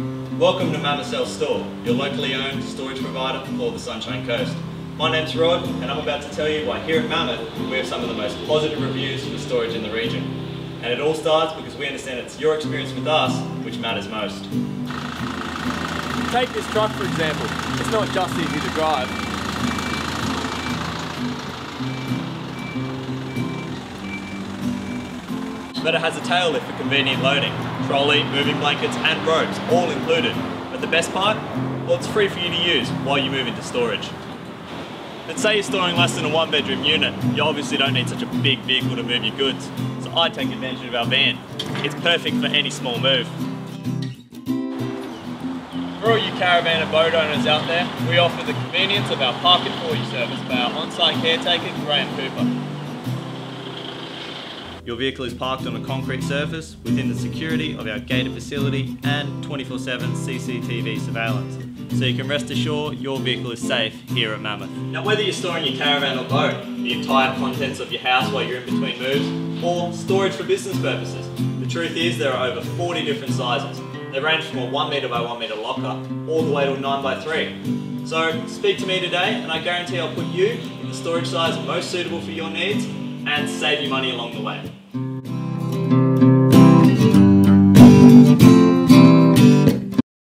Welcome to Self Store, your locally owned storage provider for the Sunshine Coast. My name's Rod and I'm about to tell you why here at Mammoth we have some of the most positive reviews for storage in the region. And it all starts because we understand it's your experience with us which matters most. Take this truck for example, it's not just easy to drive. But it has a tail lift for convenient loading, trolley, moving blankets and ropes, all included. But the best part? Well, it's free for you to use while you move into storage. Let's say you're storing less than a one bedroom unit. You obviously don't need such a big vehicle to move your goods. So I take advantage of our van. It's perfect for any small move. For all you caravan and boat owners out there, we offer the convenience of our Park It For You service by our on-site caretaker, Graham Cooper. Your vehicle is parked on a concrete surface within the security of our gated facility and 24-7 CCTV surveillance. So you can rest assured your vehicle is safe here at Mammoth. Now whether you're storing your caravan or boat, the entire contents of your house while you're in between moves, or storage for business purposes, the truth is there are over 40 different sizes. They range from a 1 metre by 1 metre locker all the way to a 9 by 3. So speak to me today and I guarantee I'll put you in the storage size most suitable for your needs and save you money along the way.